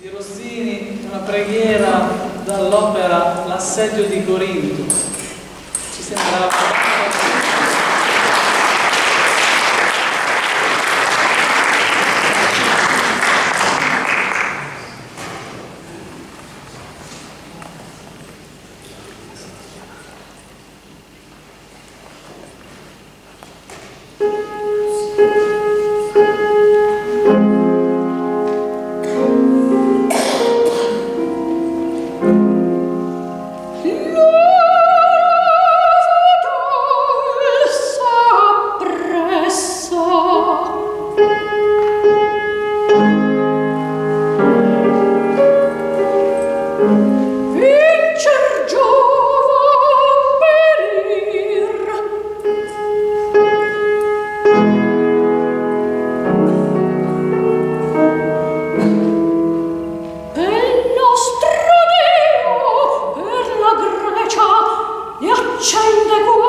di Rossini, una preghiera dall'opera L'assedio di Corinto. Ci sembrava... thank vicende cuore